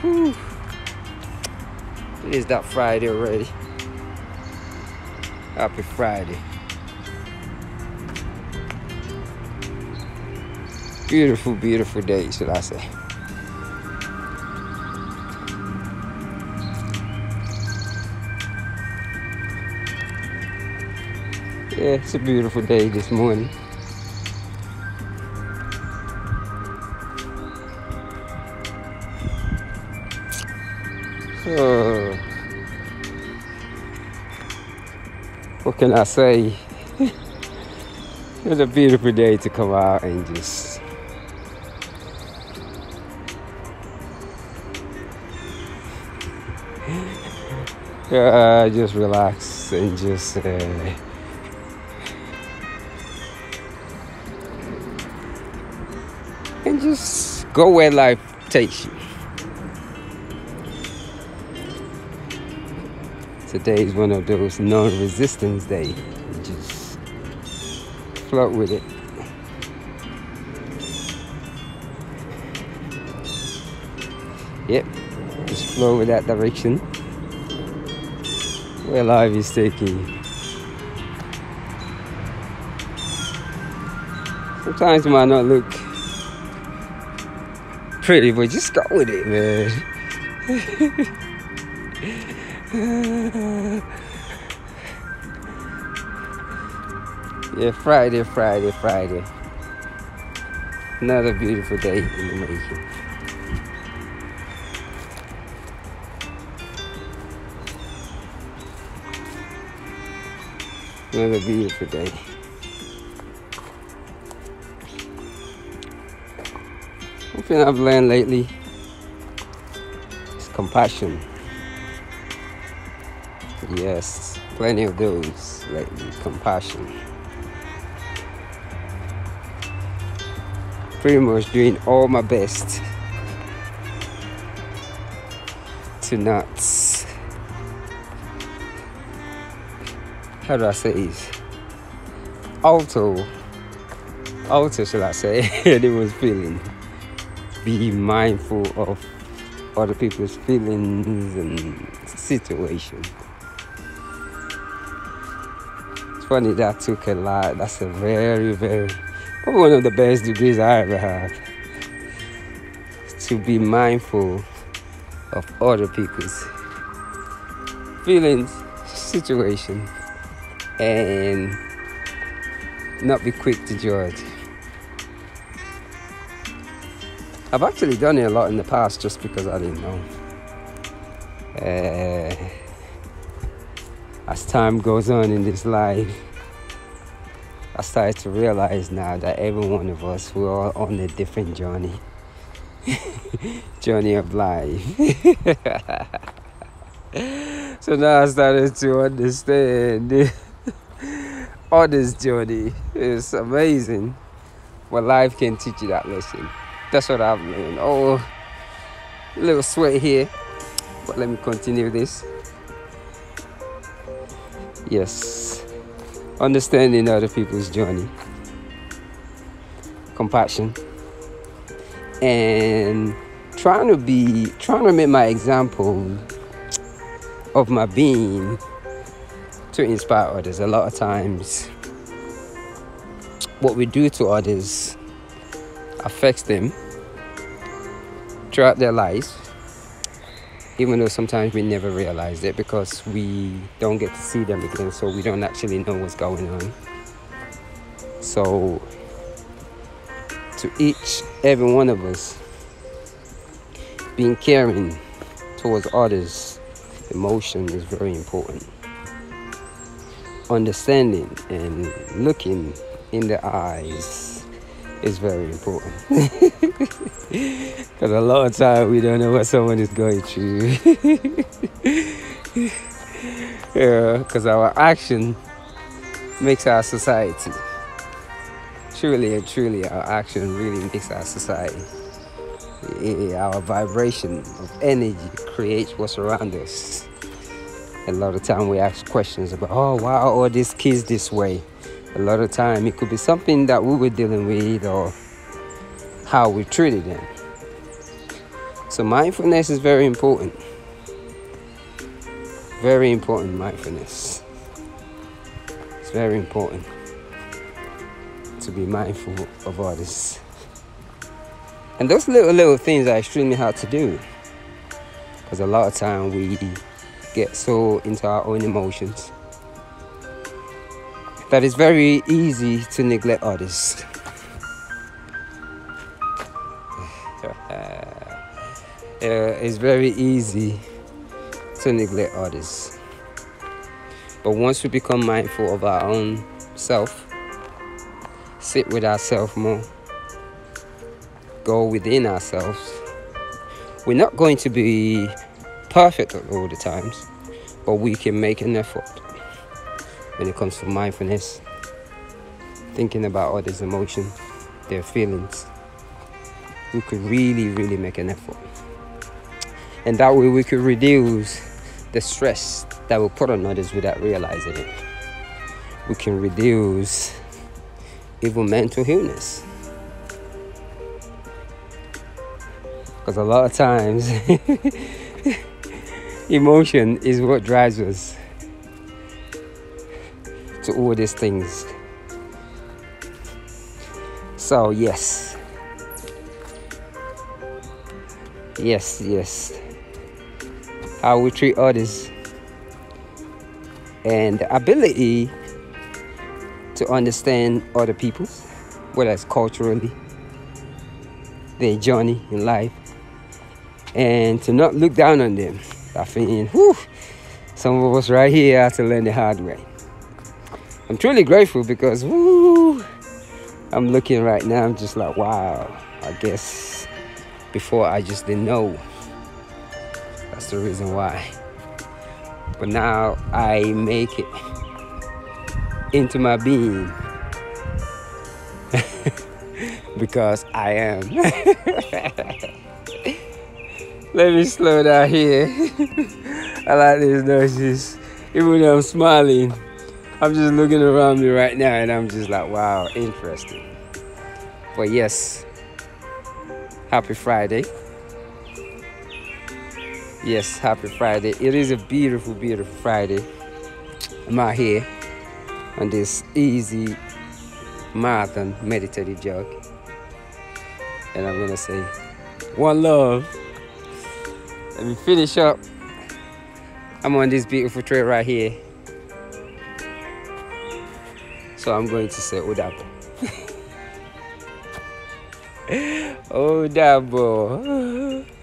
Whew. It is that Friday already. Happy Friday. Beautiful, beautiful day, should I say. Yeah, it's a beautiful day this morning. What can I say? it's a beautiful day to come out and just uh, just relax and just uh, and just go where life takes you. Today is one of those non-resistance days. Just float with it. Yep, just flow with that direction. Where life is taking you. Sometimes it might not look pretty, but just go with it, man. yeah, Friday, Friday, Friday. Another beautiful day in the making. Another beautiful day. One thing I've learned lately is compassion. Yes, plenty of those lately. Compassion. Pretty much doing all my best to not. How do I say this? Alter, alter, shall I say, anyone's feeling. Be mindful of other people's feelings and situations. Funny that took a lot. That's a very, very, probably one of the best degrees I ever had. To be mindful of other people's feelings, situation, and not be quick to judge. I've actually done it a lot in the past just because I didn't know. Uh, as time goes on in this life, I started to realize now that every one of us we're all on a different journey. journey of life. so now I started to understand all this journey. It's amazing But life can teach you that lesson. That's what I've learned. Oh, a little sweat here, but let me continue this. Yes. Understanding other people's journey. Compassion. And trying to be, trying to make my example of my being to inspire others. A lot of times, what we do to others affects them throughout their lives even though sometimes we never realize it because we don't get to see them again, so we don't actually know what's going on. So, to each, every one of us, being caring towards others, emotion is very important. Understanding and looking in the eyes is very important. Because a lot of time we don't know what someone is going through. yeah, because our action makes our society. Truly and truly, our action really makes our society. Our vibration of energy creates what's around us. A lot of time we ask questions about, oh, why are all these kids this way? A lot of time it could be something that we were dealing with or how we treated them So mindfulness is very important. Very important mindfulness. It's very important to be mindful of others. And those little little things are extremely hard to do. Because a lot of time we get so into our own emotions that it's very easy to neglect others. Uh, it's very easy to neglect others. But once we become mindful of our own self, sit with ourselves more, go within ourselves, we're not going to be perfect at all the times, but we can make an effort when it comes to mindfulness, thinking about others' emotions, their feelings. We could really, really make an effort. And that way we could reduce the stress that we put on others without realizing it. We can reduce even mental illness. Because a lot of times, emotion is what drives us to all these things. So, yes. Yes, yes. How we treat others and the ability to understand other people, whether it's culturally, their journey in life, and to not look down on them. I think, whew, some of us right here have to learn the hard way. I'm truly grateful because, whoo, I'm looking right now, I'm just like, wow, I guess before I just didn't know. That's the reason why. But now I make it into my being because I am. Let me slow down here. I like these noises. Even though I'm smiling, I'm just looking around me right now and I'm just like, wow, interesting. But yes, happy Friday. Yes, happy Friday. It is a beautiful, beautiful Friday. I'm out here on this easy marathon meditative jog. And I'm gonna say, one love. Let me finish up. I'm on this beautiful trail right here. So I'm going to say Odabo. Odabo.